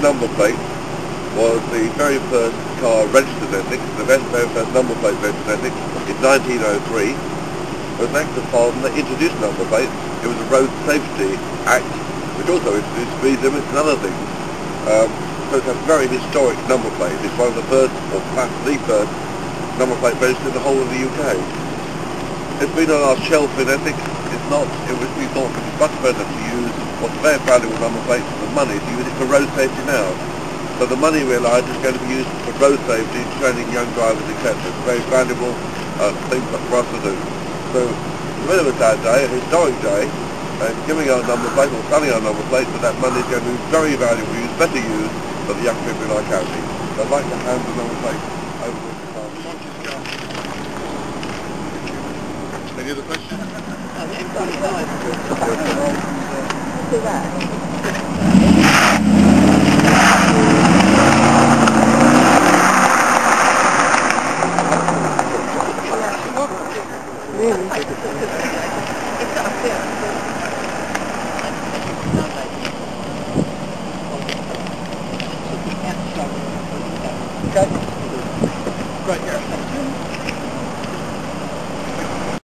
number plate was the very first car registered in Essex, the very, first number plate registered in Essex in 1903. It was an act of parliament that introduced number plates. It was a road safety act, which also introduced speed limits and other things. Um, so it's a very historic number plate. It's one of the first, or perhaps the first, number plate registered in the whole of the UK. It's been on our shelf in Essex. It's not, it was, we thought it was much better to use what's very valuable number plate for money, to use it for road safety now. So the money we allowed is going to be used for road safety, training young drivers, etc. It's a very valuable uh, thing for us to do. So it's a bit of a sad day, a historic day, and giving our number plate or selling our number plate, but that money is going to be very valuable, used, better used for the young people in our county. So I'd like to hand the number plate over to the Any other questions? Great, yeah.